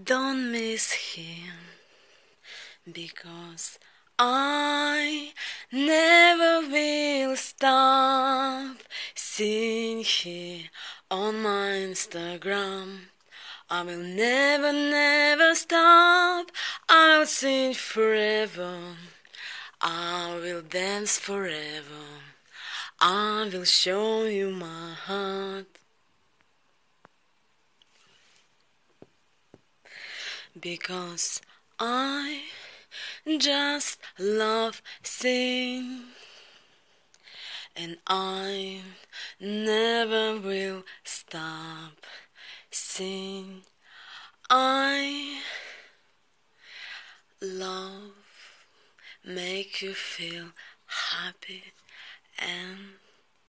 don't miss him because I never will stop seeing him on my Instagram. I will never, never stop. I will sing forever. I will dance forever. I will show you my heart. Because I just love sing. And I never will stop sing. I love make you feel happy and